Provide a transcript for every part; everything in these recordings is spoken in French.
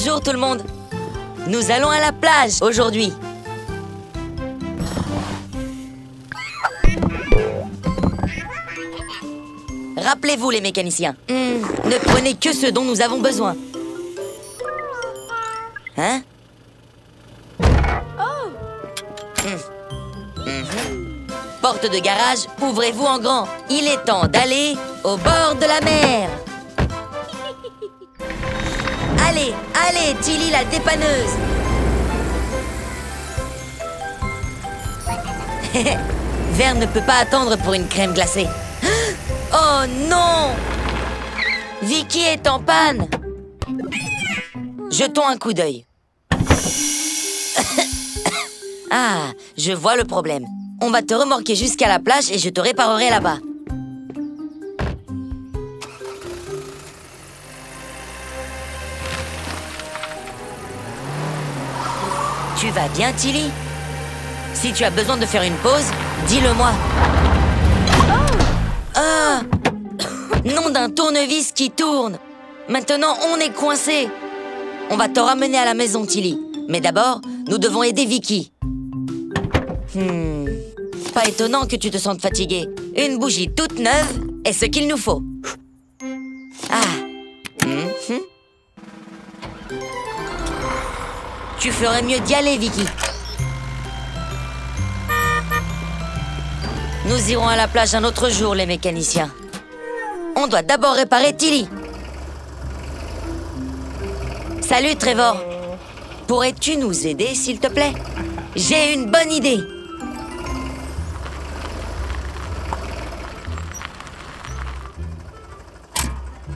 Bonjour tout le monde Nous allons à la plage aujourd'hui Rappelez-vous les mécaniciens, hmm, ne prenez que ce dont nous avons besoin. Hein? Hmm. Mhm. Porte de garage, ouvrez-vous en grand. Il est temps d'aller au bord de la mer. Allez, allez, Tilly la dépanneuse. Vert ne peut pas attendre pour une crème glacée. Oh non Vicky est en panne Jetons un coup d'œil. ah, je vois le problème. On va te remorquer jusqu'à la plage et je te réparerai là-bas. Tu vas bien, Tilly Si tu as besoin de faire une pause, dis-le-moi. Ah Nom d'un tournevis qui tourne Maintenant, on est coincé On va te ramener à la maison, Tilly. Mais d'abord, nous devons aider Vicky. Hmm... Pas étonnant que tu te sentes fatigué. Une bougie toute neuve est ce qu'il nous faut. Ah Mhm. Tu ferais mieux d'y aller, Vicky. Nous irons à la plage un autre jour, les mécaniciens. On doit d'abord réparer Tilly. Salut, Trevor. Pourrais-tu nous aider, s'il te plaît? J'ai une bonne idée.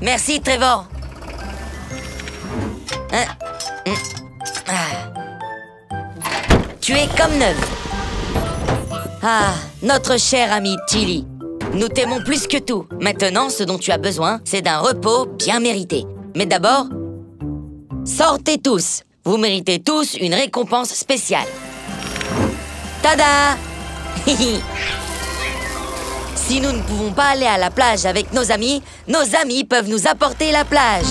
Merci, Trevor. Hein? Ah. Comme neuve. Ah, notre cher ami Tilly. Nous t'aimons plus que tout. Maintenant, ce dont tu as besoin, c'est d'un repos bien mérité. Mais d'abord, sortez tous. Vous méritez tous une récompense spéciale. Tada Si nous ne pouvons pas aller à la plage avec nos amis, nos amis peuvent nous apporter la plage.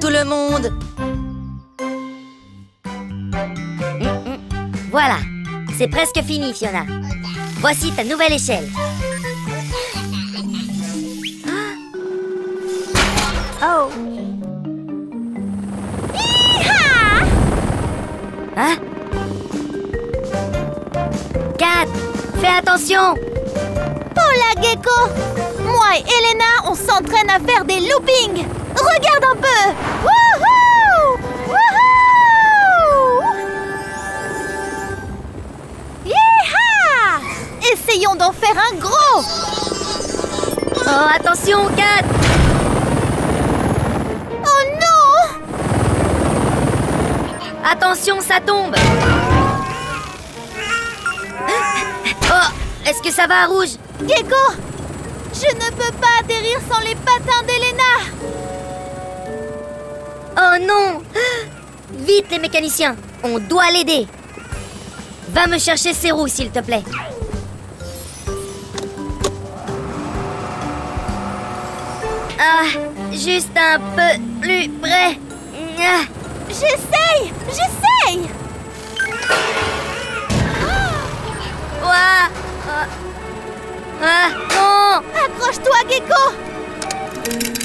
Tout le monde. Voilà, c'est presque fini, Fiona. Voici ta nouvelle échelle. Oh. Hein? Kat, fais attention. Hola, Gecko. Moi et Elena, on s'entraîne à faire des loopings Regarde un peu. Wouhou! Wouhou! Essayons d'en faire un gros. Oh, attention, Kat Oh non! Attention, ça tombe. Oh, est-ce que ça va, Rouge? Gecko Je ne peux pas atterrir sans les patins d'Elena Oh non. Vite, les mécaniciens. On doit l'aider. Va me chercher ses roues, s'il te plaît. Ah, juste un peu plus près. Ah, J'essaye J'essaye. Ouah, ah, non. Accroche-toi, Gecko.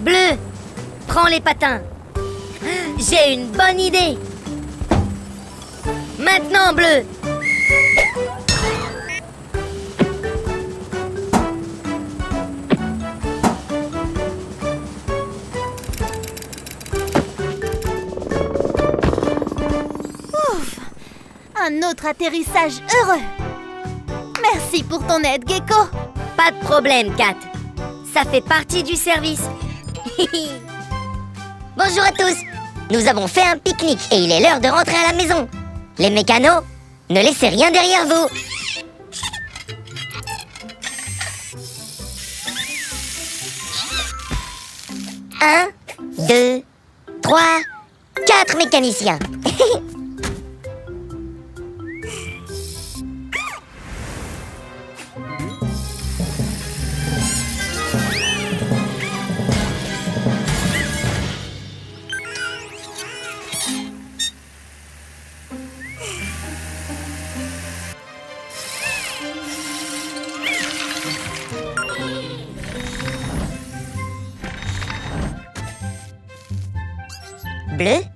Bleu, prends les patins. J'ai une bonne idée. Maintenant, Bleu. Un autre atterrissage heureux Merci pour ton aide, Gecko Pas de problème, Kat. Ça fait partie du service. Bonjour à tous Nous avons fait un pique-nique et il est l'heure de rentrer à la maison. Les mécanos, ne laissez rien derrière vous. Un, deux, trois, quatre mécaniciens. Bleu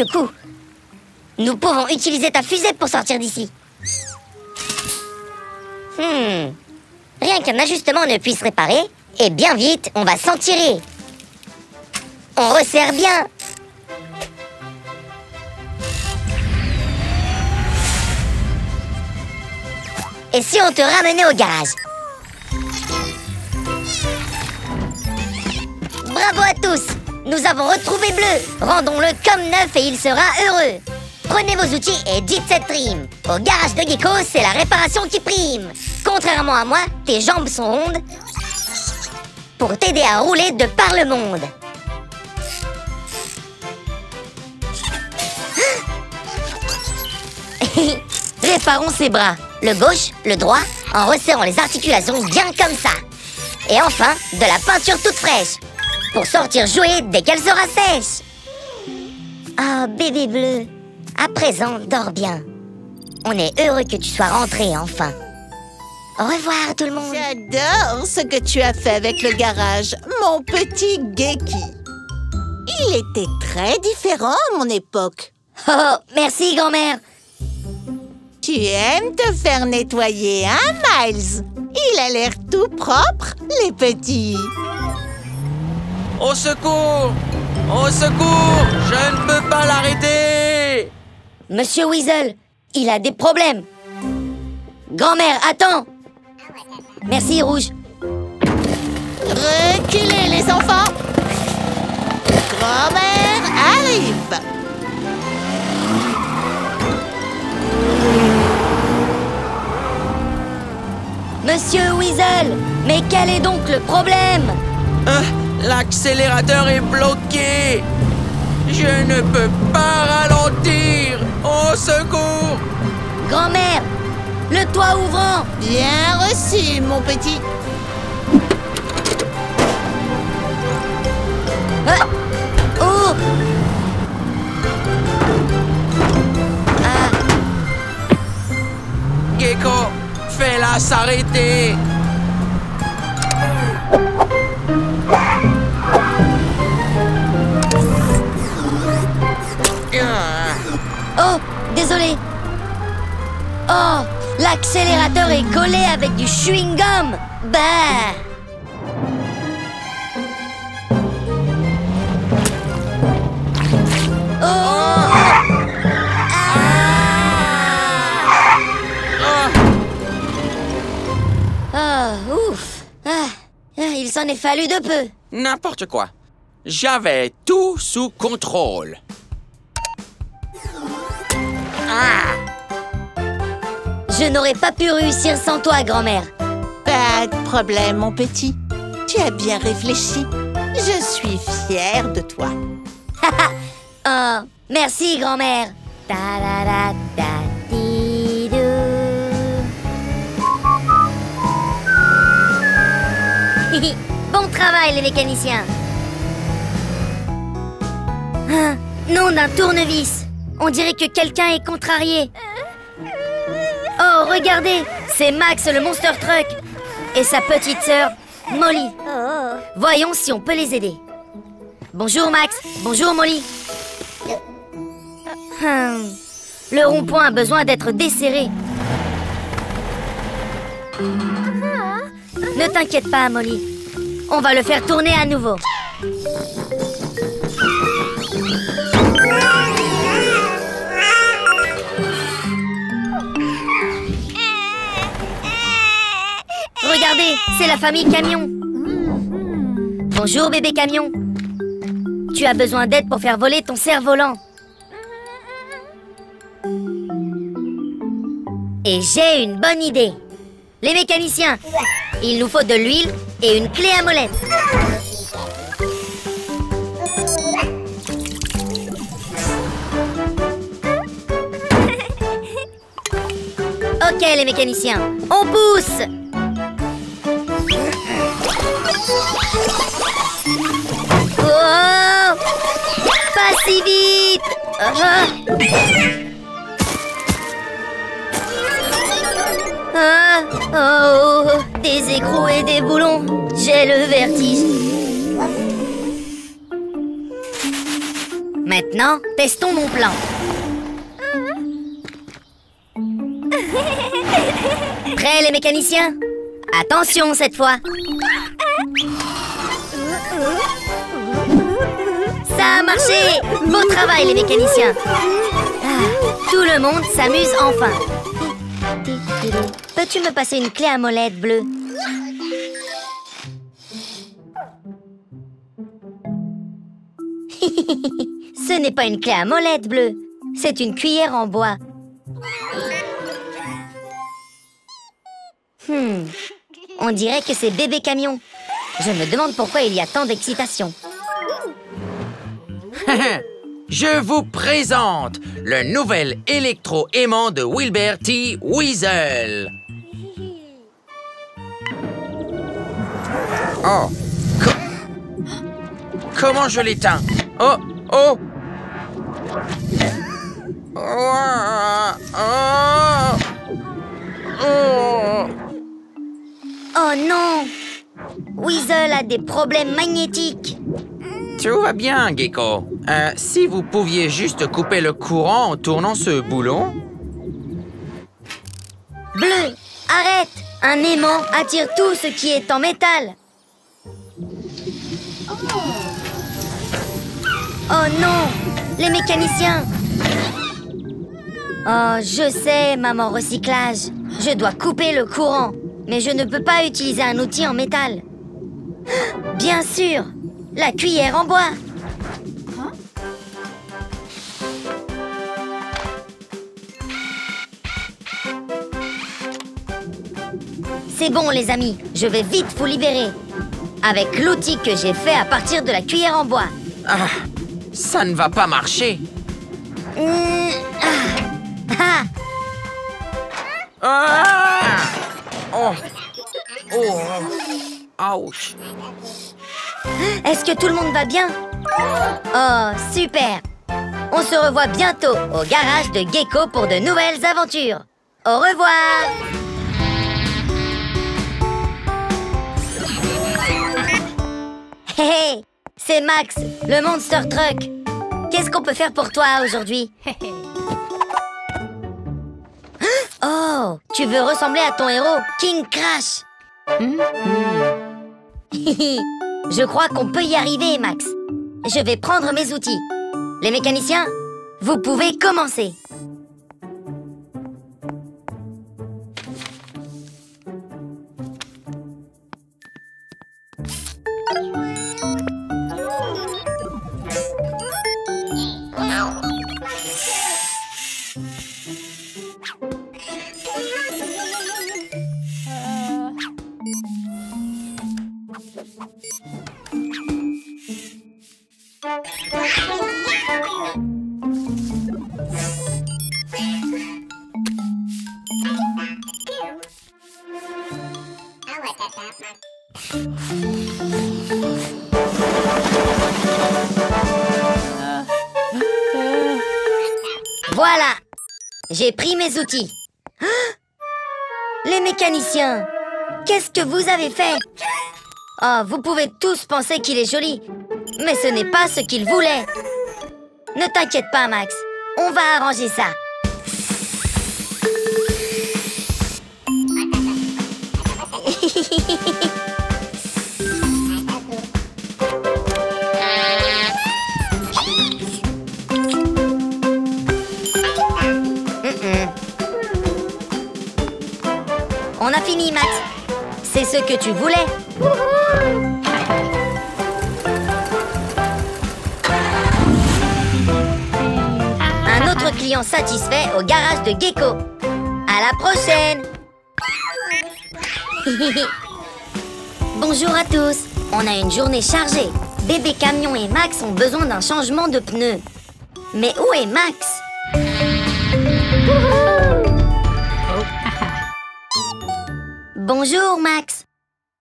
coups. Nous pouvons utiliser ta fusée pour sortir d'ici. Hmm. Rien qu'un ajustement ne puisse réparer, et bien vite, on va s'en tirer. On resserre bien. Et si on te ramenait au garage? Bravo à tous Nous avons retrouvé Bleu. Rendons-le comme neuf et il sera heureux. Prenez vos outils et dites cette rime. Au garage de Gecko, c'est la réparation qui prime. Contrairement à moi, tes jambes sont rondes Pour t'aider à rouler de par le monde. Réparons ses bras. Le gauche, le droit En resserrant les articulations bien comme ça. Et enfin, de la peinture toute fraîche pour sortir jouer dès qu'elle sera sèche. Ah, bébé bleu, à présent, dors bien. On est heureux que tu sois rentré enfin. Au revoir tout le monde. J'adore ce que tu as fait avec le garage, mon petit Geki. Il était très différent à mon époque. Oh, merci grand-mère. Tu aimes te faire nettoyer, hein, Miles? Il a l'air tout propre, les petits. Au secours Au secours Je ne peux pas l'arrêter Monsieur Weasel, il a des problèmes. Grand-mère, attends. Merci, Rouge. Reculez, les enfants Grand-mère arrive Monsieur Weasel, mais quel est donc le problème Euh, L'accélérateur est bloqué Je ne peux pas ralentir Au secours Grand-mère, le toit ouvrant. Bien reçu, mon petit. Ah. Oh Ah, Gecko, fais-la s'arrêter désolé. Oh, l'accélérateur est collé avec du chewing-gum. Bah Oh Ah, ouf Ah, ah, il s'en est fallu de peu. N'importe quoi. J'avais tout sous contrôle. Je n'aurais pas pu réussir sans toi, grand-mère. Pas de problème, mon petit. Tu as bien réfléchi. Je suis fière de toi. Oh, merci, grand-mère. Bon travail, les mécaniciens. Ah, nom d'un tournevis. On dirait que quelqu'un est contrarié. Oh, regardez, c'est Max, le Monster Truck, et sa petite sœur, Molly. Voyons si on peut les aider. Bonjour Max, bonjour Molly. Hum, Le rond-point a besoin d'être desserré. Ne t'inquiète pas, Molly. On va le faire tourner à nouveau. Regardez, c'est la famille Camion. Bonjour bébé Camion. Tu as besoin d'aide pour faire voler ton cerf-volant. Et j'ai une bonne idée. Les mécaniciens, il nous faut de l'huile et une clé à molette. Ok les mécaniciens, on pousse Oh Pas si vite Ah. Ah, oh, des écrous et des boulons. J'ai le vertige. Maintenant, testons mon plan. Prêts les mécaniciens? Attention cette fois. Ça a marché. Beau travail les mécaniciens. Ah, Tout le monde s'amuse enfin. Peux-tu me passer une clé à molette bleue? Ce n'est pas une clé à molette bleue, c'est une cuillère en bois. Hmm, on dirait que c'est bébé camion. Je me demande pourquoi il y a tant d'excitation. Je vous présente le nouvel électro-aimant de Wilbert. Weasel. Oh. Co- Comment je l'éteins? Oh, oh. Oh, oh. Oh. Oh non Weasel a des problèmes magnétiques. Tout va bien, Gecko. Euh, si vous pouviez juste couper le courant en tournant ce boulon. Bleu, arrête Un aimant attire tout ce qui est en métal. Oh non Les mécaniciens Oh, je sais, maman recyclage. Je dois couper le courant. Mais je ne peux pas utiliser un outil en métal. Bien sûr La cuillère en bois C'est bon les amis, je vais vite vous libérer. Avec l'outil que j'ai fait à partir de la cuillère en bois. Ah, ça ne va pas marcher. Ah. Ah, Ah! Oh! Oh! Ouch! Est-ce que tout le monde va bien? Oh, super On se revoit bientôt au garage de Gecko pour de nouvelles aventures. Au revoir Hé hé C'est Max, le Monster Truck. Qu'est-ce qu'on peut faire pour toi aujourd'hui? Oh, tu veux ressembler à ton héros, King Crash Je crois qu'on peut y arriver, Max. Je vais prendre mes outils. Les mécaniciens, vous pouvez commencer. J'ai pris mes outils. Ah Les mécaniciens, qu'est-ce que vous avez fait? Oh, vous pouvez tous penser qu'il est joli, mais ce n'est pas ce qu'il voulait. Ne t'inquiète pas, Max. On va arranger ça. fini, Max. C'est ce que tu voulais. Un autre client satisfait au garage de Gecko. À la prochaine Bonjour à tous On a une journée chargée. Bébé Camion et Max ont besoin d'un changement de pneus. Mais où est Max? Bonjour Max.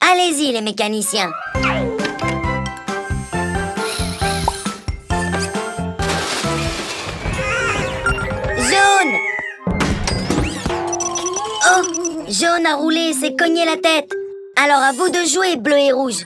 Allez-y les mécaniciens. Jaune. Oh Jaune a roulé et s'est cogné la tête. Alors à vous de jouer, bleu et rouge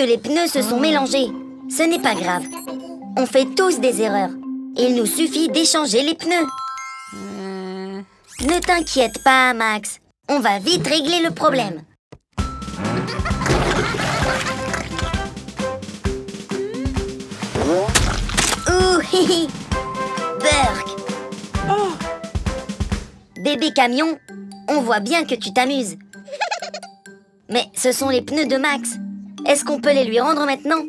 que les pneus se sont mélangés. Ce n'est pas grave. On fait tous des erreurs. Il nous suffit d'échanger les pneus. Ne t'inquiète pas, Max. On va vite régler le problème. Ouh, hi, hi. Burk. Bébé camion, on voit bien que tu t'amuses. Mais ce sont les pneus de Max. Est-ce qu'on peut les lui rendre maintenant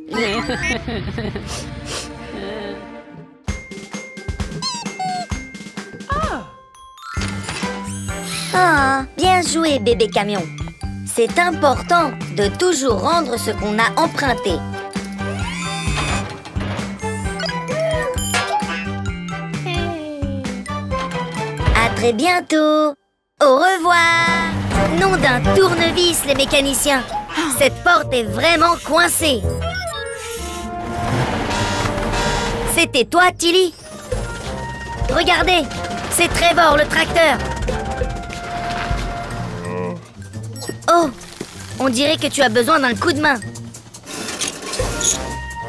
Ah, bien joué, bébé camion. C'est important de toujours rendre ce qu'on a emprunté. À très bientôt. Au revoir. Nom d'un tournevis, les mécaniciens. Cette porte est vraiment coincée. C'était toi, Tilly Regardez, c'est Trevor, le tracteur. Oh, on dirait que tu as besoin d'un coup de main.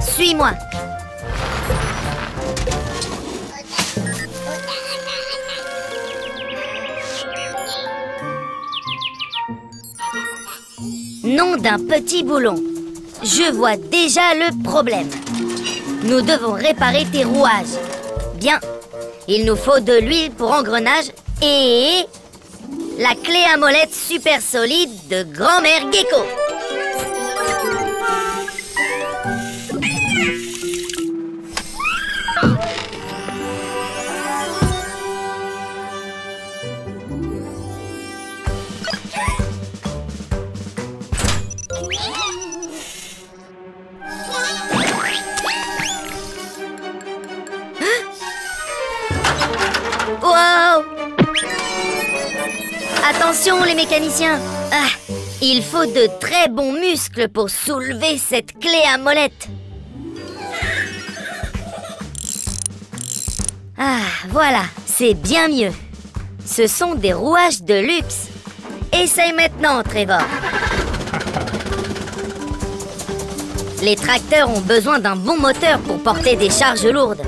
Suis-moi. D'un petit boulon. Je vois déjà le problème. Nous devons réparer tes rouages. Bien. Il nous faut de l'huile pour engrenage et la clé à molette super solide de grand-mère Gecko. Les mécaniciens. Ah, Il faut de très bons muscles pour soulever cette clé à molette. Ah, voilà, c'est bien mieux. Ce sont des rouages de luxe. Essaye maintenant, Trevor. Les tracteurs ont besoin d'un bon moteur pour porter des charges lourdes.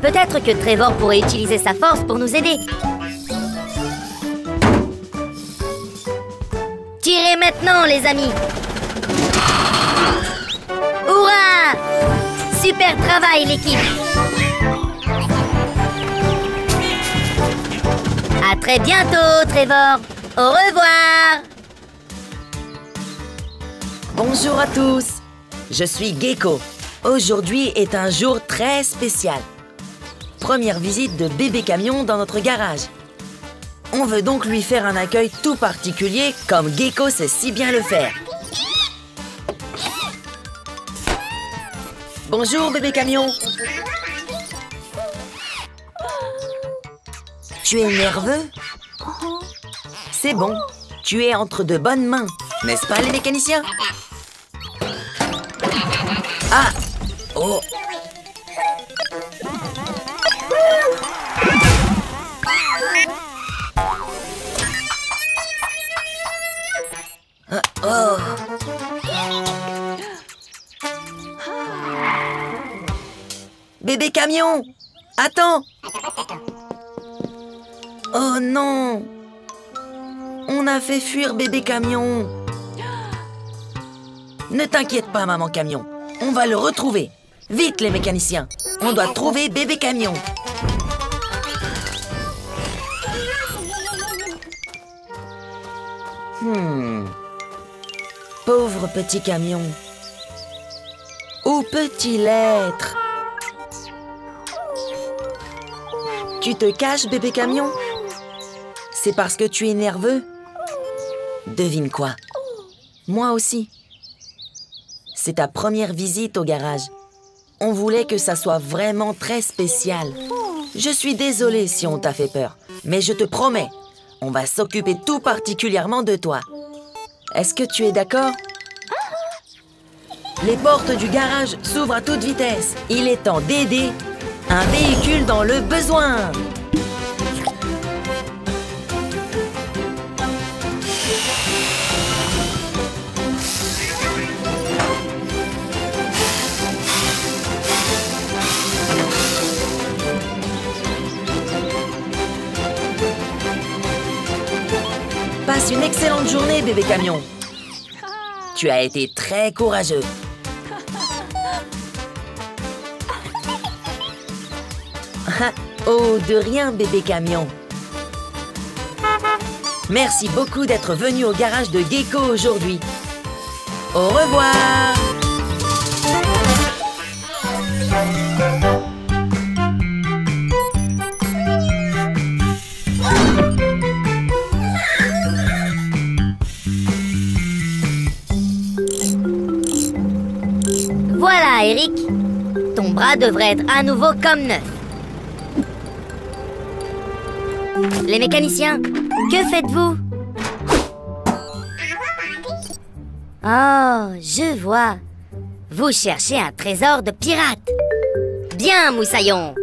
Peut-être que Trevor pourrait utiliser sa force pour nous aider. Tirez maintenant, les amis Hurrah Super travail, l'équipe À très bientôt, Trevor Au revoir Bonjour à tous, je suis Gecko. Aujourd'hui est un jour très spécial. Première visite de bébé camion dans notre garage. On veut donc lui faire un accueil tout particulier comme Gecko sait si bien le faire. Bonjour bébé camion. Tu es nerveux? C'est bon, tu es entre de bonnes mains, n'est-ce pas les mécaniciens? Ah Attends Oh non On a fait fuir bébé camion Ne t'inquiète pas, maman camion. On va le retrouver. Vite, les mécaniciens. On doit trouver bébé camion. Hmm. Pauvre petit camion. Où peut-il être Tu te caches, bébé camion? C'est parce que tu es nerveux? Devine quoi? Moi aussi. C'est ta première visite au garage. On voulait que ça soit vraiment très spécial. Je suis désolée si on t'a fait peur, mais je te promets, on va s'occuper tout particulièrement de toi. Est-ce que tu es d'accord? Les portes du garage s'ouvrent à toute vitesse. Il est temps d'aider un véhicule dans le besoin. Passe une excellente journée, bébé camion. Tu as été très courageux. Oh, de rien, bébé camion. Merci beaucoup d'être venu au garage de Gecko aujourd'hui. Au revoir Voilà, Eric. Ton bras devrait être à nouveau comme neuf. Les mécaniciens, que faites-vous Oh, je vois. Vous cherchez un trésor de pirate. Bien, Moussaillon.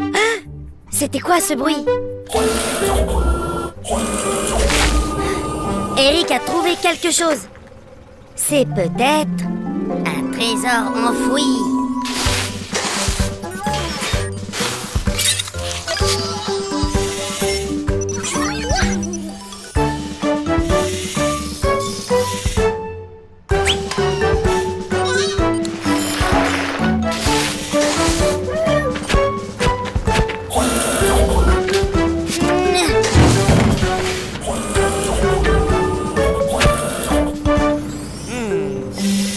Ah, C'était quoi ce bruit Eric a trouvé quelque chose. C'est peut-être un trésor enfoui.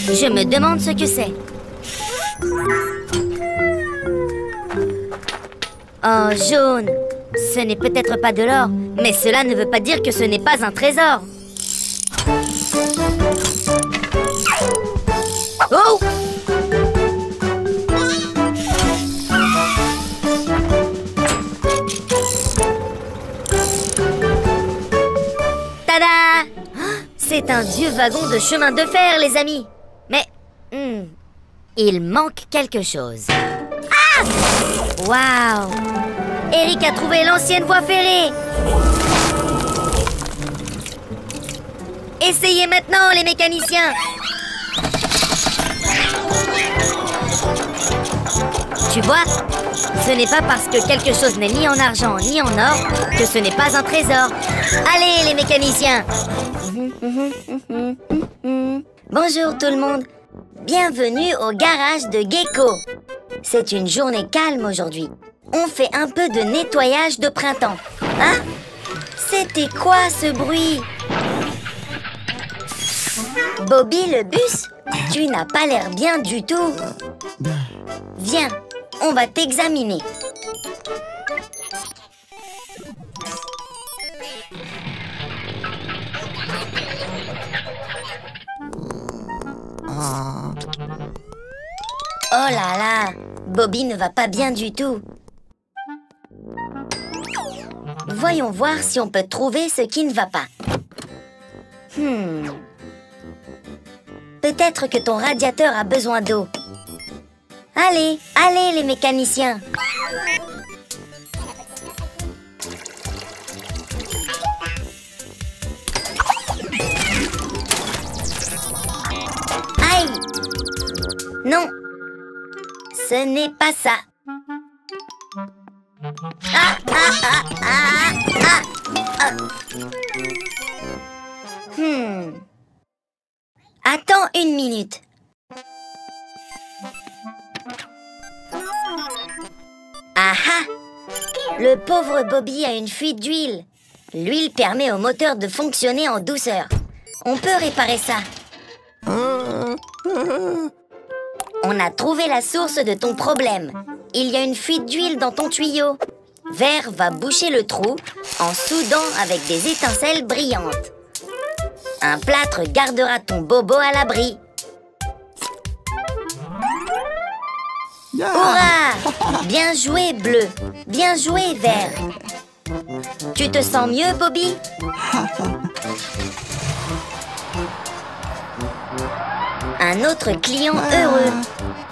Je me demande ce que c'est. Oh, jaune. Ce n'est peut-être pas de l'or, mais cela ne veut pas dire que ce n'est pas un trésor. Oh Tada C'est un vieux wagon de chemin de fer, les amis. Il manque quelque chose. Ah Waouh Eric a trouvé l'ancienne voie ferrée. Essayez maintenant, les mécaniciens. Tu vois, ce n'est pas parce que quelque chose n'est ni en argent ni en or que ce n'est pas un trésor. Allez, les mécaniciens. Bonjour tout le monde. Bienvenue au garage de Gecko. C'est une journée calme aujourd'hui. On fait un peu de nettoyage de printemps. Hein? C'était quoi ce bruit? Bobby le bus Tu n'as pas l'air bien du tout. Viens, on va t'examiner. Oh là là, Bobby ne va pas bien du tout. Voyons voir si on peut trouver ce qui ne va pas. Hmm. Peut-être que ton radiateur a besoin d'eau. Allez, allez les mécaniciens. Aïe Non Ce n'est pas ça. Ah, ah, ah. Hmm. Attends une minute. Ah ah Le pauvre Bobby a une fuite d'huile. L'huile permet au moteur de fonctionner en douceur. On peut réparer ça. On a trouvé la source de ton problème. Il y a une fuite d'huile dans ton tuyau. Vert va boucher le trou en soudant avec des étincelles brillantes. Un plâtre gardera ton bobo à l'abri. Hurrah Bien joué, bleu. Bien joué, vert. Tu te sens mieux, Bobby? Un autre client heureux.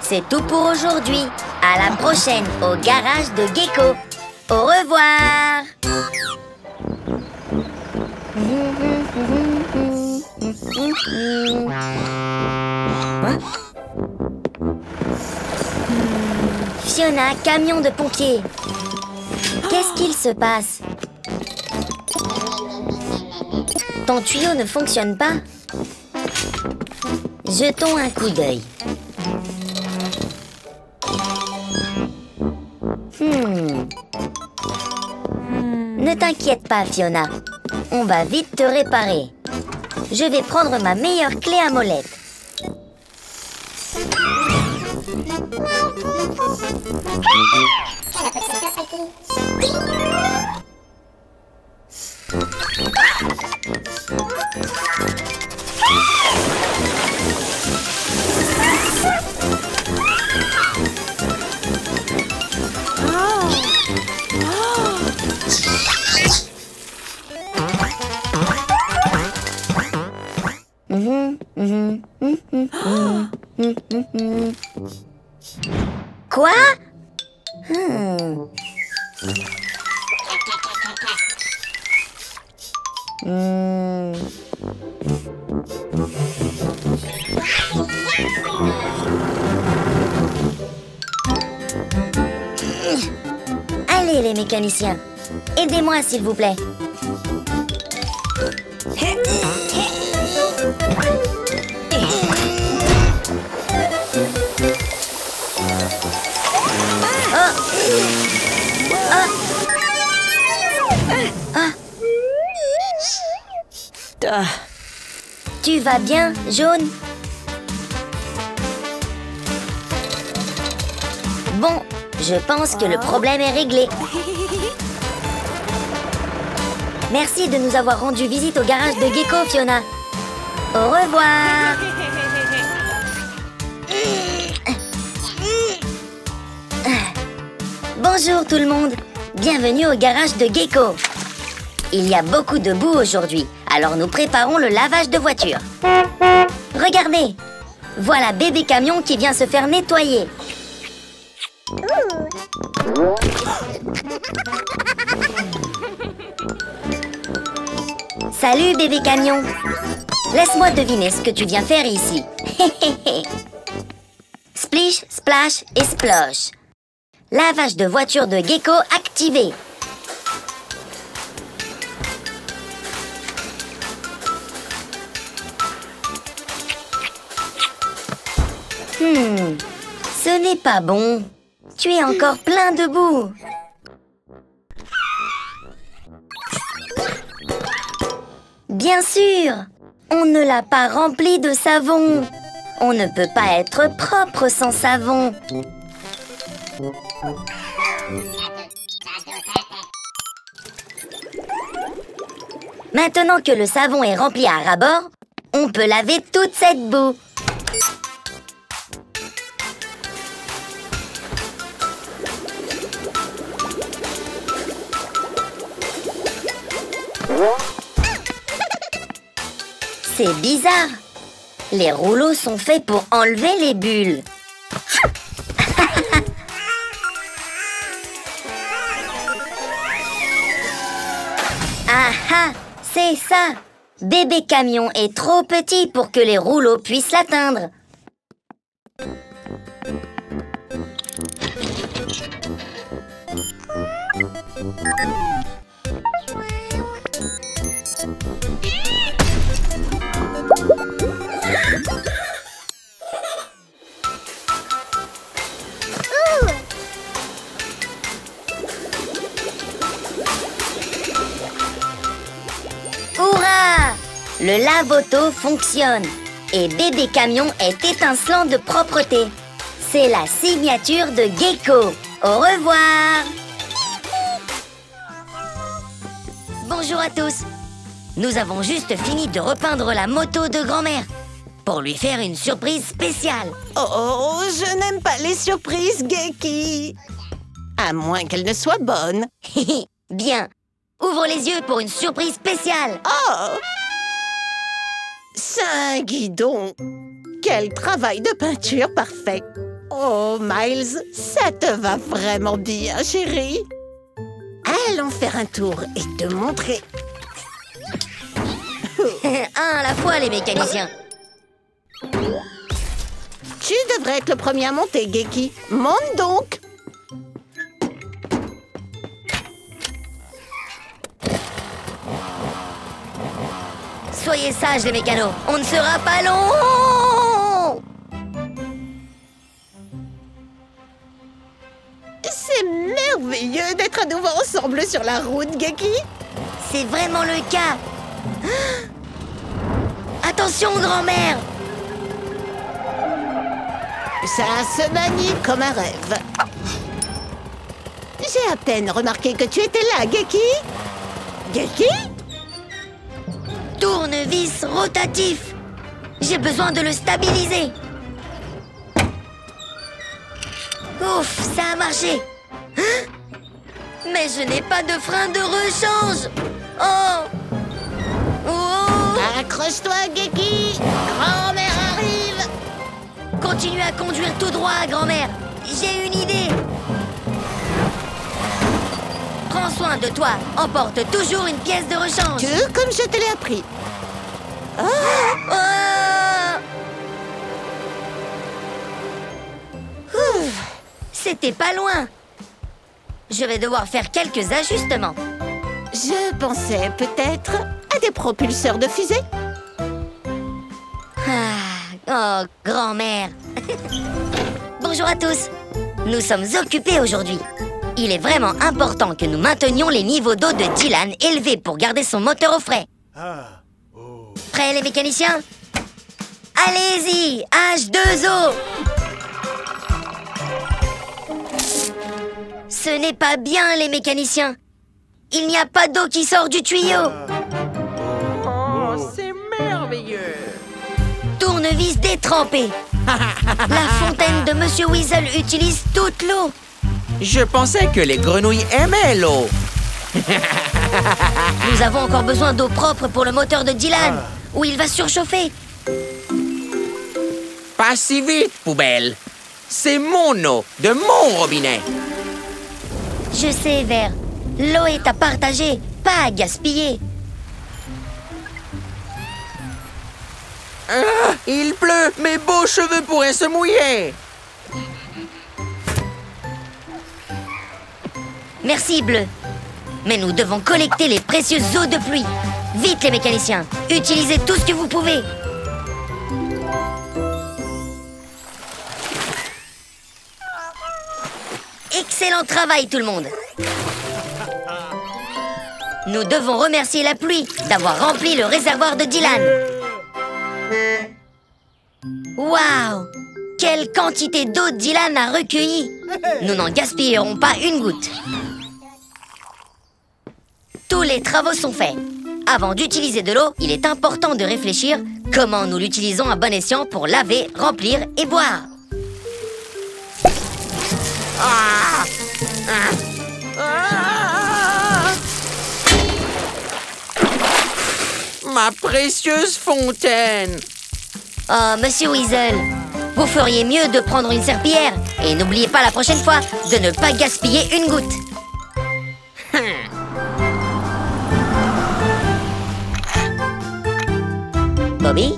C'est tout pour aujourd'hui. À la prochaine au garage de Gecko. Au revoir Fiona, camion de pompiers. Qu'est-ce qu'il se passe? Ton tuyau ne fonctionne pas? Jetons un coup d'œil. Hmm. Ne t'inquiète pas, Fiona. On va vite te réparer. Je vais prendre ma meilleure clé à molette. Quoi? Hmm. Allez les mécaniciens, aidez-moi s'il vous plaît. Ah, Tu vas bien, jaune? Bon, je pense que le problème est réglé. Merci de nous avoir rendu visite au garage de Gecko, Fiona. Au revoir Bonjour tout le monde Bienvenue au garage de Gecko Il y a beaucoup de boue aujourd'hui, alors nous préparons le lavage de voiture. Regardez Voilà bébé camion qui vient se faire nettoyer. Salut bébé camion Laisse-moi deviner ce que tu viens faire ici. Splish, splash et splosh. Lavage de voiture de gecko activé. Hmm, ce n'est pas bon. Tu es encore plein de boue. Bien sûr On ne l'a pas rempli de savon On ne peut pas être propre sans savon Maintenant que le savon est rempli à ras-bord, on peut laver toute cette boue. C'est bizarre. Les rouleaux sont faits pour enlever les bulles. Ah c'est ça. Bébé camion est trop petit pour que les rouleaux puissent l'atteindre. Le lave-auto fonctionne et bébé camion est étincelant de propreté. C'est la signature de Gecko. Au revoir Bonjour à tous Nous avons juste fini de repeindre la moto de grand-mère pour lui faire une surprise spéciale. Oh, oh, je n'aime pas les surprises, Geki. À moins qu'elles ne soient bonnes. Bien, ouvre les yeux pour une surprise spéciale. Oh Un guidon Quel travail de peinture parfait Oh, Miles, ça te va vraiment bien, chérie Allons faire un tour et te montrer. un à la fois les mécaniciens. Tu devrais être le premier à monter, Geki. Monte donc Soyez sages les mécanos, on ne sera pas long C'est merveilleux d'être à nouveau ensemble sur la route, Geki. C'est vraiment le cas Attention grand-mère Ça se manie comme un rêve. J'ai à peine remarqué que tu étais là, Geki. Geki? Tournevis rotatif. J'ai besoin de le stabiliser. Ouf, ça a marché. Hein? Mais je n'ai pas de frein de rechange. Oh. Oh. Accroche-toi, Geki. Grand-mère arrive. Continue à conduire tout droit, grand-mère. J'ai une idée Prends soin de toi Emporte toujours une pièce de rechange Que comme je te l'ai appris. Ah Ouf, C'était pas loin. Je vais devoir faire quelques ajustements. Je pensais peut-être à des propulseurs de fusée. Ah, oh, grand-mère. Bonjour à tous. Nous sommes occupés aujourd'hui. Il est vraiment important que nous maintenions les niveaux d'eau de Dylan élevés pour garder son moteur au frais. Prêts les mécaniciens? Allez-y, H2O Ce n'est pas bien les mécaniciens. Il n'y a pas d'eau qui sort du tuyau. Oh, c'est merveilleux. Tournevis détrempé. La fontaine de Monsieur Weasel utilise toute l'eau. Je pensais que les grenouilles aimaient l'eau. Nous avons encore besoin d'eau propre pour le moteur de Dylan, où il va surchauffer. Pas si vite, poubelle. C'est mon eau, de mon robinet. Je sais, Vert. L'eau est à partager, pas à gaspiller. Ah, il pleut, mes beaux cheveux pourraient se mouiller. Merci, Bleu. Mais nous devons collecter les précieuses eaux de pluie. Vite, les mécaniciens. Utilisez tout ce que vous pouvez. Excellent travail, tout le monde. Nous devons remercier la pluie d'avoir rempli le réservoir de Dylan. Waouh Quelle quantité d'eau Dylan a recueillie Nous n'en gaspillerons pas une goutte. Les travaux sont faits. Avant d'utiliser de l'eau, il est important de réfléchir comment nous l'utilisons à bon escient pour laver, remplir et boire. Ma précieuse fontaine Oh, monsieur Weasel, vous feriez mieux de prendre une serpillière et n'oubliez pas la prochaine fois de ne pas gaspiller une goutte. Bobby?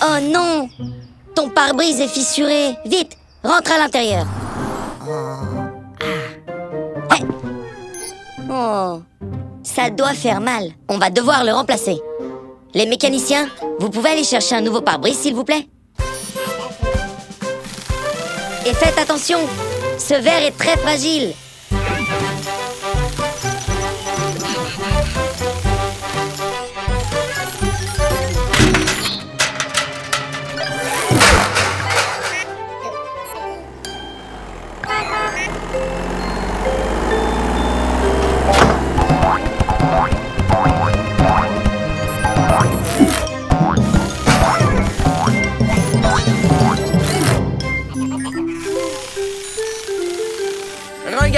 Oh non Ton pare-brise est fissuré. Vite, rentre à l'intérieur. Eh. Oh, ça doit faire mal. On va devoir le remplacer. Les mécaniciens, vous pouvez aller chercher un nouveau pare-brise, s'il vous plaît Et faites attention, ce verre est très fragile.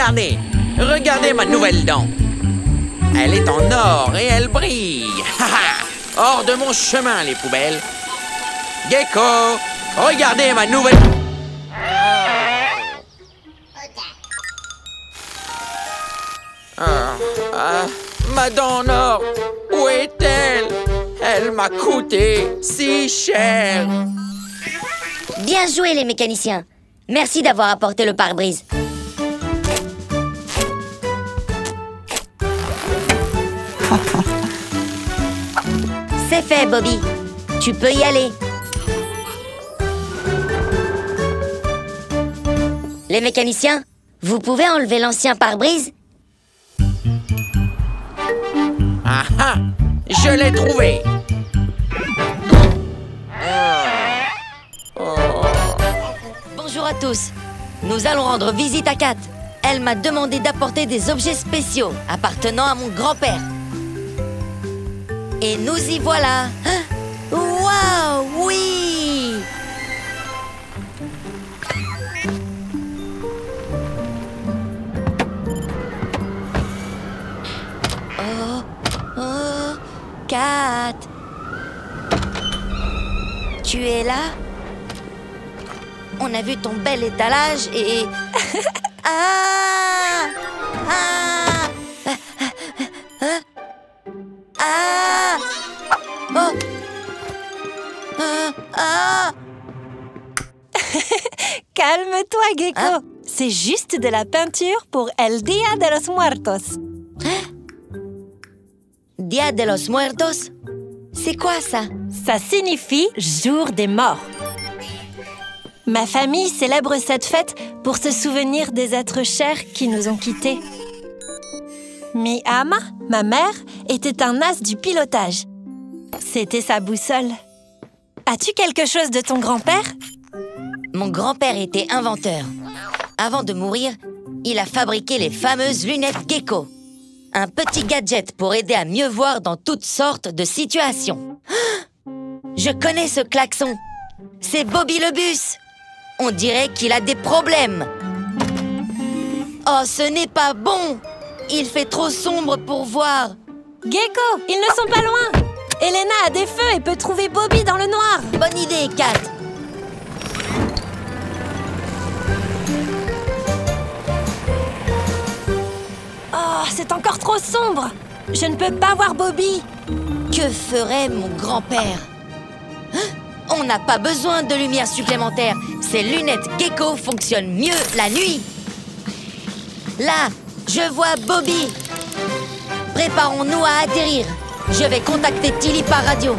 Regardez, regardez ma nouvelle dent. Elle est en or et elle brille. Hors de mon chemin, les poubelles. Gecko, regardez ma nouvelle... Ah, ah, ma dent en or, où est-elle? Elle m'a coûté si cher. Bien joué, les mécaniciens. Merci d'avoir apporté le pare-brise. C'est fait, Bobby. Tu peux y aller. Les mécaniciens, vous pouvez enlever l'ancien pare-brise Ah ah, je l'ai trouvé. Bonjour à tous. Nous allons rendre visite à Kat. Elle m'a demandé d'apporter des objets spéciaux appartenant à mon grand-père. Et nous y voilà. Hein? Waouh, oui. Oh, oh, Kat. Tu es là? On a vu ton bel étalage et... ah Ah Ah Oh Ah Ah Calme-toi, Gecko. Hein? C'est juste de la peinture pour El Día de los Muertos. Dia de los Muertos? C'est quoi ça? Ça signifie jour des morts. Ma famille célèbre cette fête pour se souvenir des êtres chers qui nous ont quittés. Mi ama, ma mère, était un as du pilotage. C'était sa boussole. As-tu quelque chose de ton grand-père? Mon grand-père était inventeur. Avant de mourir, il a fabriqué les fameuses lunettes Gecko. Un petit gadget pour aider à mieux voir dans toutes sortes de situations. Je connais ce klaxon. C'est Bobby le bus. On dirait qu'il a des problèmes. Oh, ce n'est pas bon. Il fait trop sombre pour voir. Gecko, ils ne sont pas loin Elena a des feux et peut trouver Bobby dans le noir Bonne idée, Kat. Oh, c'est encore trop sombre Je ne peux pas voir Bobby Que ferait mon grand-père? Hein? On n'a pas besoin de lumière supplémentaire. Ces lunettes Gecko fonctionnent mieux la nuit. Là, je vois Bobby. Préparons-nous à atterrir. Je vais contacter Tilly par radio.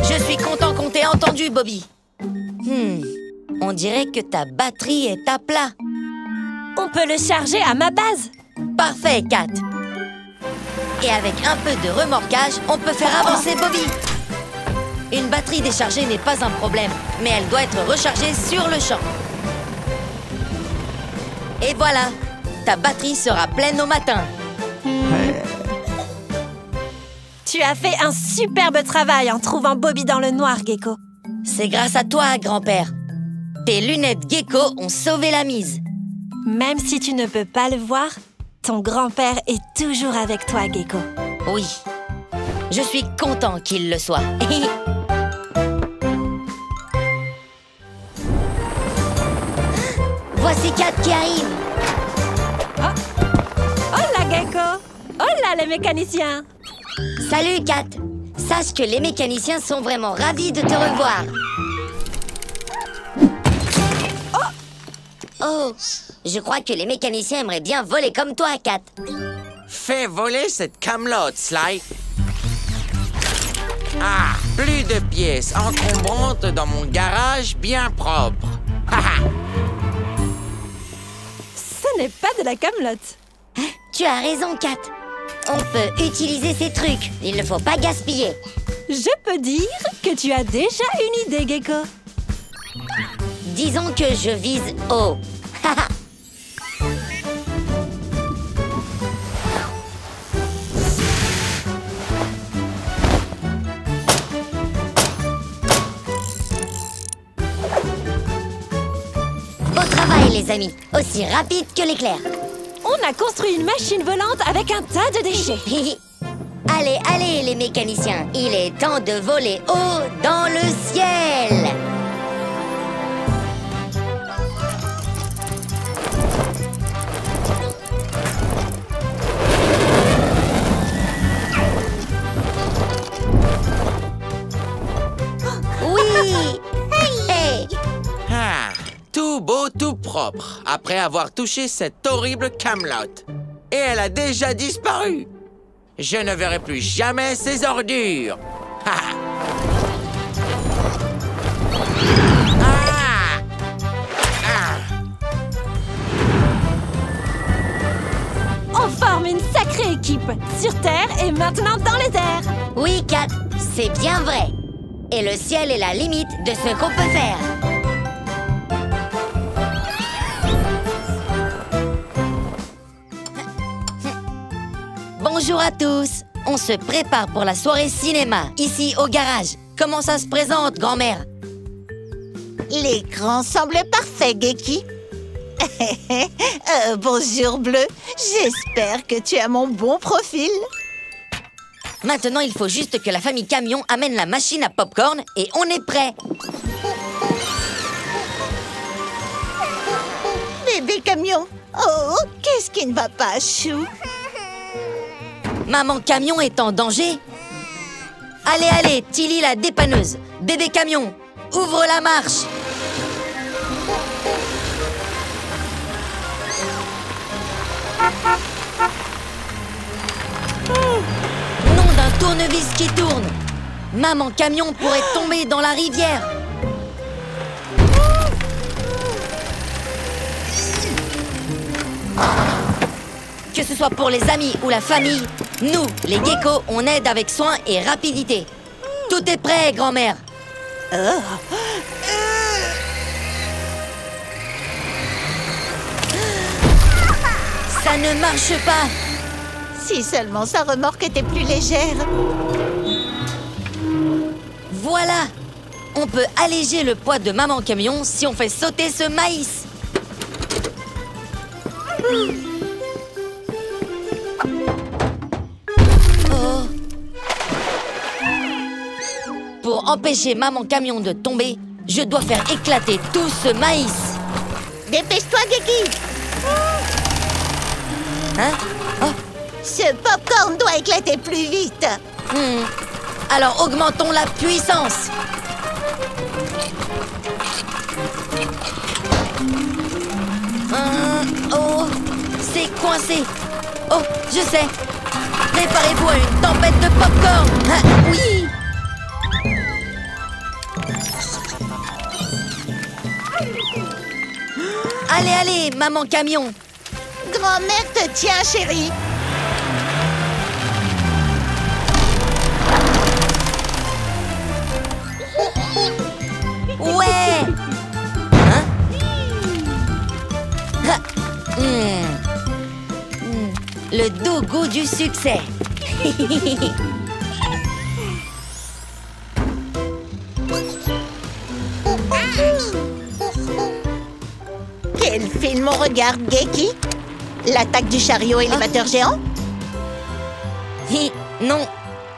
Je suis content qu'on t'ait entendu, Bobby. Hmm. On dirait que ta batterie est à plat. On peut le charger à ma base. Parfait, Kat. Et avec un peu de remorquage, on peut faire avancer Bobby. Une batterie déchargée n'est pas un problème, mais elle doit être rechargée sur le champ. Et voilà, ta batterie sera pleine au matin. Tu as fait un superbe travail en trouvant Bobby dans le noir, Gecko. C'est grâce à toi, grand-père. Tes lunettes gecko ont sauvé la mise. Même si tu ne peux pas le voir, ton grand-père est toujours avec toi, Gecko. Oui. Je suis content qu'il le soit. Voici Kat qui arrive. Hola, Gecko Hola, les mécaniciens Salut Kat. Sache que les mécaniciens sont vraiment ravis de te revoir. Oh Oh Je crois que les mécaniciens aimeraient bien voler comme toi, Kat. Fais voler cette camelote, Sly. Ah, plus de pièces encombrantes dans mon garage bien propre. Haha. N'est pas de la camelote. Tu as raison, Kat. On peut utiliser ces trucs. Il ne faut pas gaspiller. Je peux dire que tu as déjà une idée, Gecko. Disons que je vise haut. les amis. Aussi rapide que l'éclair. On a construit une machine volante avec un tas de déchets. allez, allez, les mécaniciens. Il est temps de voler haut dans le ciel. Oui tout beau, tout propre, après avoir touché cette horrible camelote. Et elle a déjà disparu. Je ne verrai plus jamais ces ordures. Ah. Ah. On forme une sacrée équipe sur Terre et maintenant dans les airs. Oui, Kat, c'est bien vrai. Et le ciel est la limite de ce qu'on peut faire. Bonjour à tous. On se prépare pour la soirée cinéma, ici au garage. Comment ça se présente, grand-mère? L'écran semble parfait, Geki. Euh, bonjour, Bleu. J'espère que tu as mon bon profil. Maintenant, il faut juste que la famille Camion amène la machine à popcorn et on est prêt. Bébé camion. Oh, qu'est-ce qui ne va pas, Chou? Maman Camion est en danger Allez, allez, Tilly la dépanneuse. Bébé Camion, ouvre la marche. Nom d'un tournevis qui tourne. Maman Camion pourrait tomber dans la rivière. Que ce soit pour les amis ou la famille, nous, les geckos, on aide avec soin et rapidité. Tout est prêt, grand-mère. Ça ne marche pas. Si seulement sa remorque était plus légère. Voilà. On peut alléger le poids de maman camion si on fait sauter ce maïs. Pour empêcher maman camion de tomber, je dois faire éclater tout ce maïs. Dépêche-toi, Geki. Hein? Oh, Ce popcorn doit éclater plus vite. hmm. Alors augmentons la puissance. Hein, oh, c'est coincé. Oh, je sais. Préparez-vous à une tempête de popcorn. Ah, oui. Allez, allez, maman camion Grand-mère te tient, chérie. Ouais Hein? Ah, hmm. Hmm. Le doux goût du succès regarde, Geki L'attaque du chariot élévateur géant Hi, Non,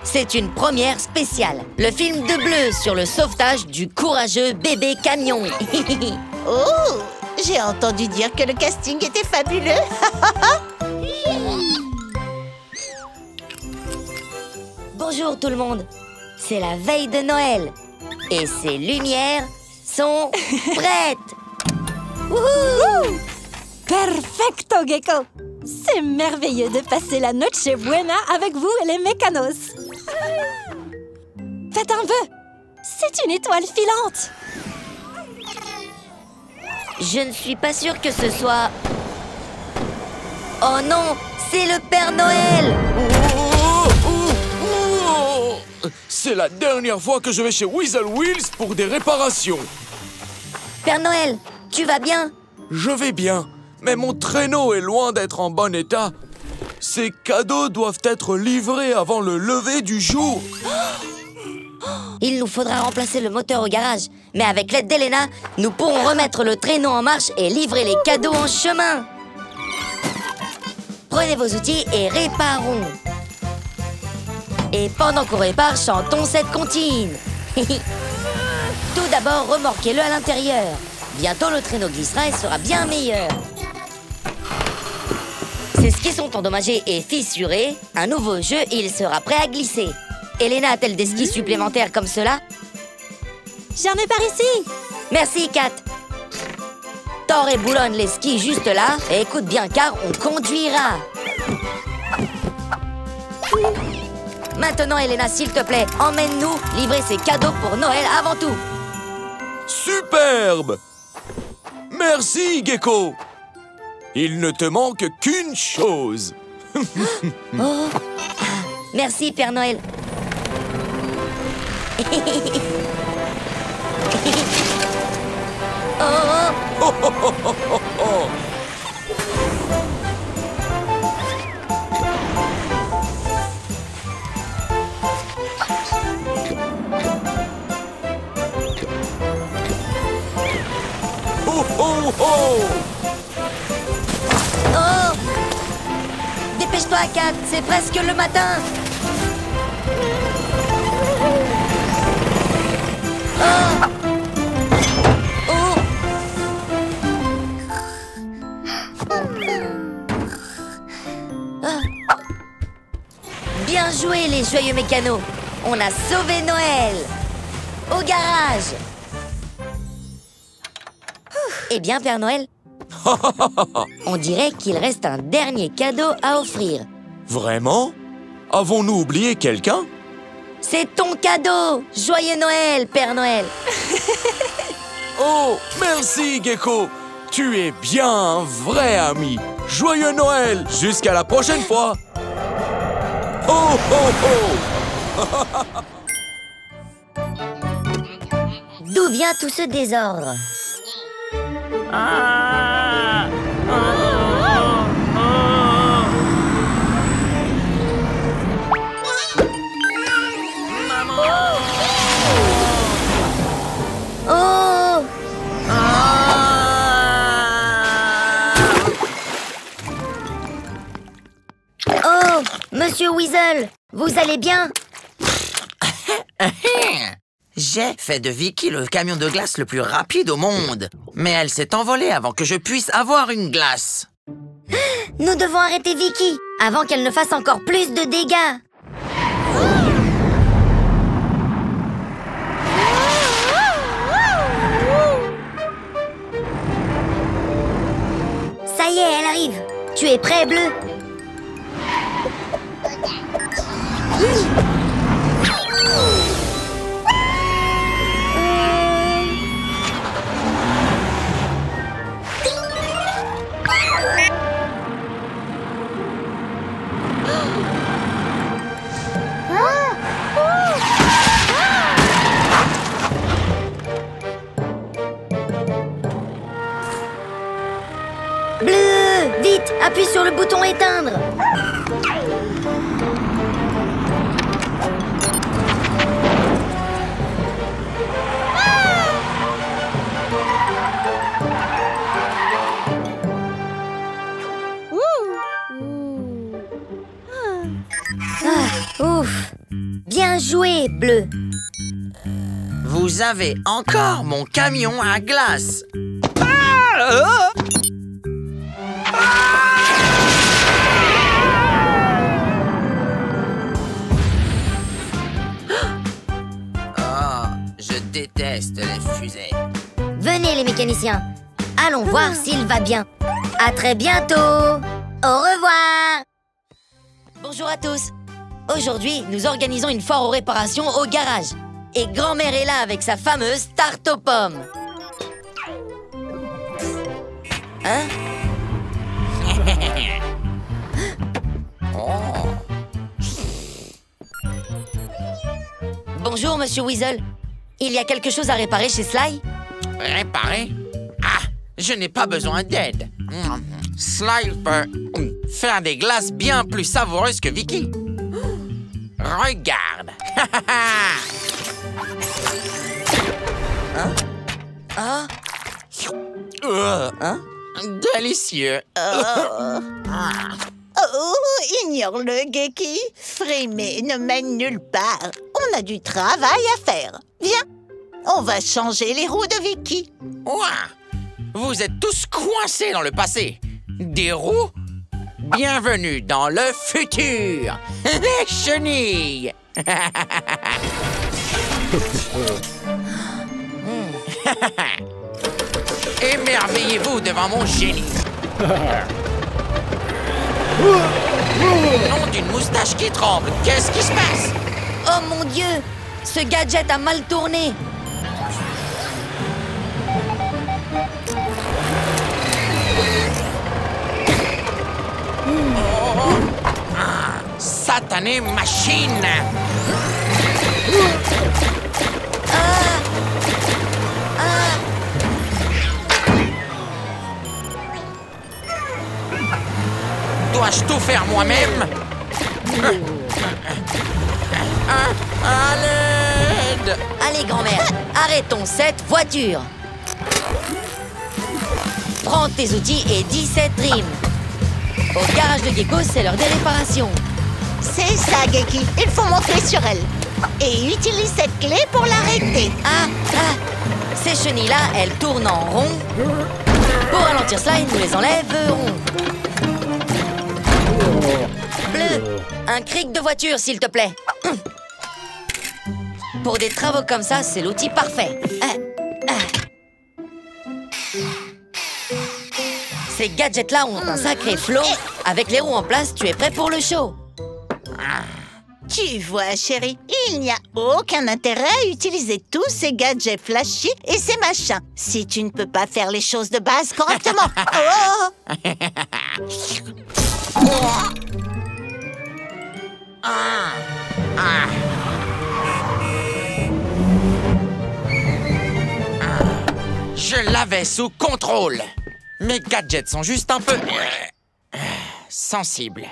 c'est une première spéciale. Le film de bleu sur le sauvetage du courageux bébé camion. Oh J'ai entendu dire que le casting était fabuleux. Bonjour tout le monde. C'est la veille de Noël. Et ces lumières sont prêtes. Wouhou Perfecto, Gecko C'est merveilleux de passer la noche buena avec vous et les mécanos. Faites un vœu C'est une étoile filante Je ne suis pas sûre que ce soit... Oh non, c'est le Père Noël Oh, oh, oh. C'est la dernière fois que je vais chez Weasel Wheels pour des réparations. Père Noël, tu vas bien? Je vais bien, mais mon traîneau est loin d'être en bon état. Ces cadeaux doivent être livrés avant le lever du jour. Il nous faudra remplacer le moteur au garage. Mais avec l'aide d'Elena, nous pourrons remettre le traîneau en marche et livrer les cadeaux en chemin. Prenez vos outils et réparons. Et pendant qu'on répare, chantons cette comptine. Tout d'abord, remorquez-le à l'intérieur. Bientôt, le traîneau glissera et sera bien meilleur. Ces skis sont endommagés et fissurés. Un nouveau jeu, il sera prêt à glisser. Elena a-t-elle des skis supplémentaires comme cela? J'en ai par ici Merci, Kat. Thor et boulonne les skis juste là. Et écoute bien, car on conduira. Maintenant, Elena, s'il te plaît, emmène-nous livrer ces cadeaux pour Noël avant tout. Superbe Merci, Gecko. Il ne te manque qu'une chose. Oh. Merci, Père Noël. oh, Oh, oh, oh oh Dépêche-toi, c'est presque le matin. Oh Oh Ah. Bien joué, les joyeux mécanos. On a sauvé Noël. Au garage. Eh bien, Père Noël, on dirait qu'il reste un dernier cadeau à offrir. Vraiment? Avons-nous oublié quelqu'un? C'est ton cadeau! Joyeux Noël, Père Noël! Oh, merci, Gecko. Tu es bien un vrai ami. Joyeux Noël Jusqu'à la prochaine fois. Oh, oh, oh. D'où vient tout ce désordre? Oh Monsieur Weasel, vous allez bien J'ai fait de Vicky le camion de glace le plus rapide au monde. Mais elle s'est envolée avant que je puisse avoir une glace. Nous devons arrêter Vicky avant qu'elle ne fasse encore plus de dégâts. Ça y est, elle arrive. Tu es prêt, Bleu? Bouton éteindre. Ah, ouf. Bien joué, Bleu. Vous avez encore mon camion à glace. Oh, les fusées. Venez les mécaniciens. Allons voir s'il va bien. À très bientôt. Au revoir. Bonjour à tous. Aujourd'hui, nous organisons une foire aux réparations au garage. Et grand-mère est là avec sa fameuse tarte aux pommes. Hein? Bonjour, Monsieur Weasel. Il y a quelque chose à réparer chez Sly Réparer Ah, je n'ai pas besoin d'aide. Mm. Sly peut mm, faire des glaces bien plus savoureuses que Vicky. Regarde. Ah Euh, Hein? Délicieux. Oh, ignore-le, Geki. Frémé ne mène nulle part. On a du travail à faire. Viens, on va changer les roues de Vicky. Ouah, Vous êtes tous coincés dans le passé. Des roues Bienvenue dans le futur. Les chenilles. Émerveillez-vous devant mon génie. Nom d'une moustache qui tremble. Qu'est-ce qui se passe? Oh mon Dieu Ce gadget a mal tourné. Satanée machine Dois-je tout faire moi-même À l'aide Allez, grand-mère, arrêtons cette voiture Prends tes outils et dis cette rime Au garage de Gecko, c'est l'heure des réparations C'est ça, Geki. Il faut monter sur elle. Et utilise cette clé pour l'arrêter. Ah, ah Ces chenilles-là, elles tournent en rond. Pour ralentir cela, nous les enlèverons. Bleu, un cric de voiture, s'il te plaît. Pour des travaux comme ça, c'est l'outil parfait. Ah, ah. Ces gadgets-là ont un sacré flow. Avec les roues en place, tu es prêt pour le show. Tu vois, chérie, il n'y a aucun intérêt à utiliser tous ces gadgets flashy et ces machins si tu ne peux pas faire les choses de base correctement. Oh Je l'avais sous contrôle. Mes gadgets sont juste un peu... euh, sensibles.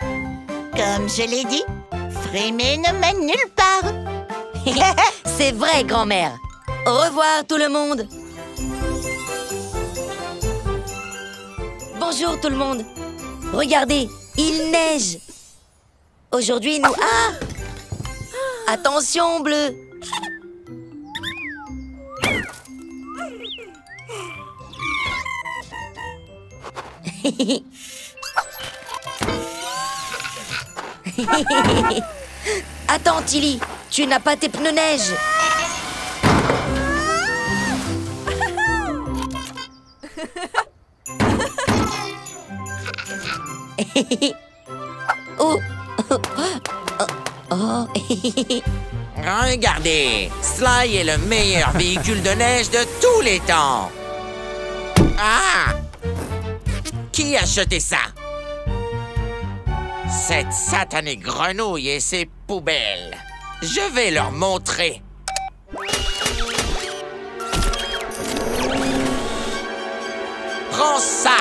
Comme je l'ai dit, Frémé ne mène nulle part. C'est vrai, grand-mère. Au revoir, tout le monde. Bonjour, tout le monde. Regardez, il neige. Aujourd'hui, nous... Ah Attention, bleu. Attends, Tilly, tu n'as pas tes pneus neige. oh. Oh. Regardez, Sly est le meilleur véhicule de neige de tous les temps. Ah Qui a acheté ça? Cette satanée grenouille et ses poubelles. Je vais leur montrer. Prends ça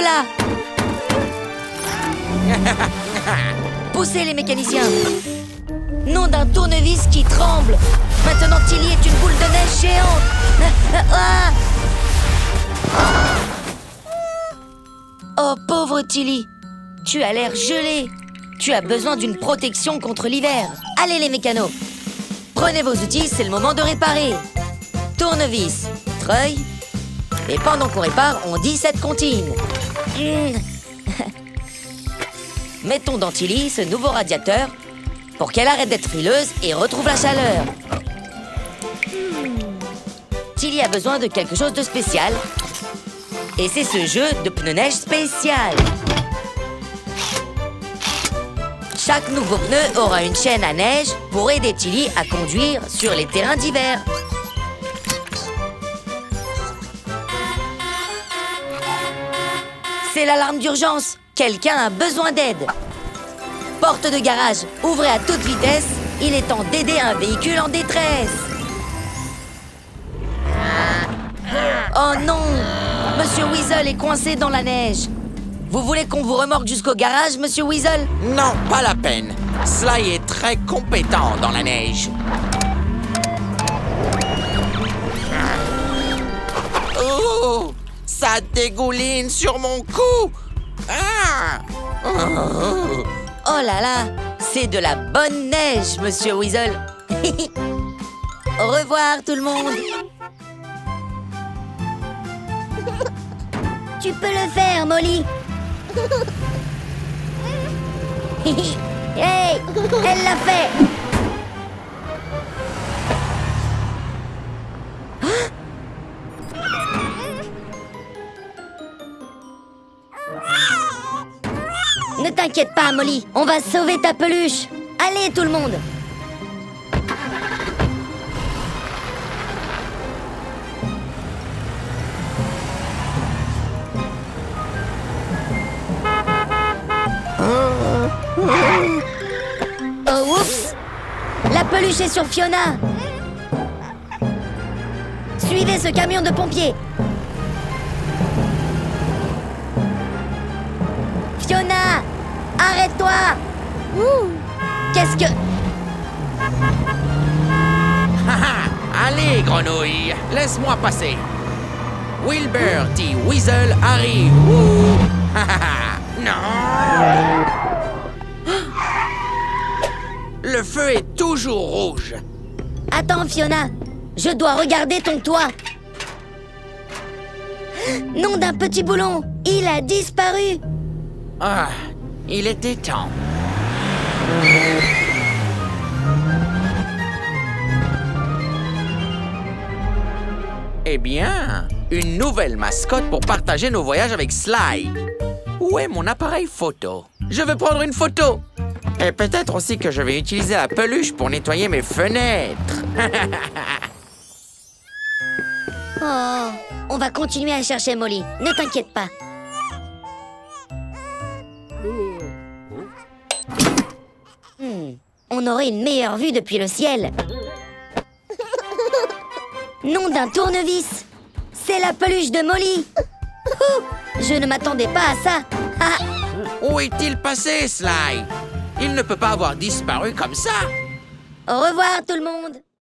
là Poussez les mécaniciens. Nom d'un tournevis qui tremble. Maintenant Tilly est une boule de neige géante. Ah Oh pauvre Tilly. Tu as l'air gelé. Tu as besoin d'une protection contre l'hiver. Allez les mécanos. Prenez vos outils, c'est le moment de réparer. Tournevis, treuil Et pendant qu'on répare, on dit cette comptine Hmm. Mettons dans Tilly ce nouveau radiateur pour qu'elle arrête d'être frileuse et retrouve la chaleur. Tilly a besoin de quelque chose de spécial. Et c'est ce jeu de pneus neige spécial. Chaque nouveau pneu aura une chaîne à neige pour aider Tilly à conduire sur les terrains d'hiver. L'alarme d'urgence. Quelqu'un a besoin d'aide. Porte de garage, ouvrez à toute vitesse. Il est temps d'aider un véhicule en détresse. Oh non Monsieur Weasel est coincé dans la neige. Vous voulez qu'on vous remorque jusqu'au garage, Monsieur Weasel? Non, pas la peine. Sly est très compétent dans la neige. Oh Ça dégouline sur mon cou. Ah. Oh. Là là C'est de la bonne neige, Monsieur Weasel. Au revoir, tout le monde. Tu peux le faire, Molly. Hey Elle l'a fait Ne t'inquiète pas, Molly, on va sauver ta peluche. Allez, tout le monde. Oh, oups. La peluche est sur Fiona. Suivez ce camion de pompiers Arrête-toi. Qu'est-ce que... Allez, grenouille, laisse-moi passer. Wilbur dit Weasel arrive. Non. Le feu est toujours rouge. Attends, Fiona. Je dois regarder ton toit. Nom d'un petit boulon. Il a disparu. Ah, il était temps. Eh bien, une nouvelle mascotte pour partager nos voyages avec Sly. Où est mon appareil photo? Je veux prendre une photo. Et peut-être aussi que je vais utiliser la peluche pour nettoyer mes fenêtres. Oh On va continuer à chercher Molly, ne t'inquiète pas On aurait une meilleure vue depuis le ciel. Nom d'un tournevis. C'est la peluche de Molly. Ouh, Je ne m'attendais pas à ça. Ah, Où est-il passé, Sly? Il ne peut pas avoir disparu comme ça. Au revoir tout le monde